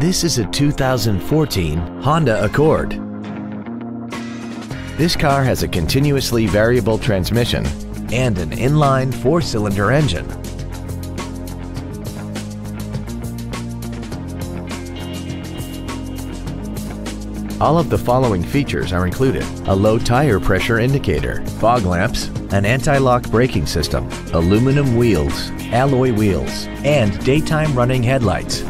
This is a 2014 Honda Accord. This car has a continuously variable transmission and an inline four-cylinder engine. All of the following features are included. A low tire pressure indicator, fog lamps, an anti-lock braking system, aluminum wheels, alloy wheels, and daytime running headlights.